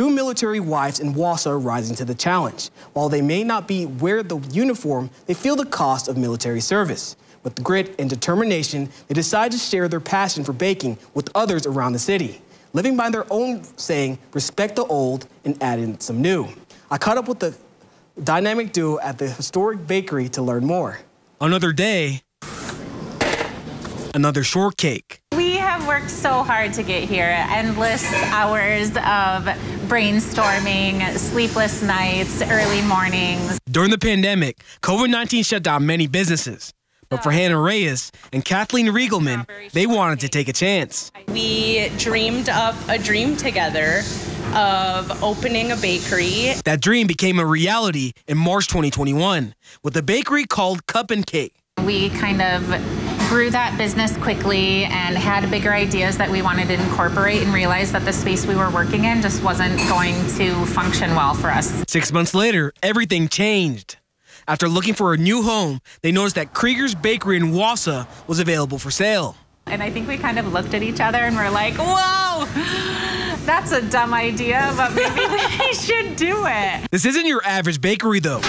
Two military wives in Wausau are rising to the challenge. While they may not be wear the uniform, they feel the cost of military service. With grit and determination, they decide to share their passion for baking with others around the city, living by their own saying, respect the old and add in some new. I caught up with the dynamic duo at the historic bakery to learn more. Another day, another shortcake. We worked so hard to get here. Endless hours of brainstorming, sleepless nights, early mornings. During the pandemic, COVID 19 shut down many businesses. But for Hannah Reyes and Kathleen Riegelman, they wanted to take a chance. We dreamed up a dream together of opening a bakery. That dream became a reality in March 2021 with a bakery called Cup and Cake. We kind of grew that business quickly and had bigger ideas that we wanted to incorporate and realized that the space we were working in just wasn't going to function well for us. Six months later, everything changed. After looking for a new home, they noticed that Kreger's Bakery in Wausau was available for sale. And I think we kind of looked at each other and were like, whoa, that's a dumb idea, but maybe we should do it. This isn't your average bakery, though.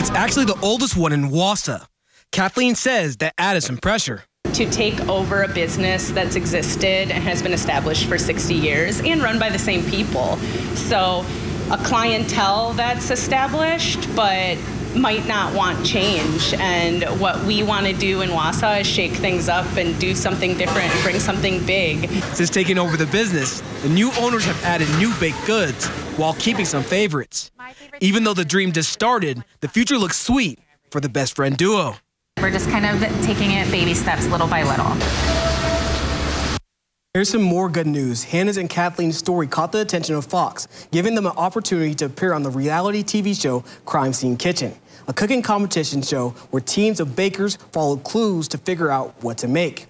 It's actually the oldest one in Wausau. Kathleen says that added some pressure. To take over a business that's existed and has been established for 60 years and run by the same people. So, a clientele that's established, but might not want change. And what we want to do in Wausau is shake things up and do something different and bring something big. Since taking over the business, the new owners have added new baked goods while keeping some favorites. Even though the dream just started, the future looks sweet for the best friend duo. We're just kind of taking it baby steps little by little. Here's some more good news. Hannah's and Kathleen's story caught the attention of Fox, giving them an opportunity to appear on the reality TV show Crime Scene Kitchen, a cooking competition show where teams of bakers follow clues to figure out what to make.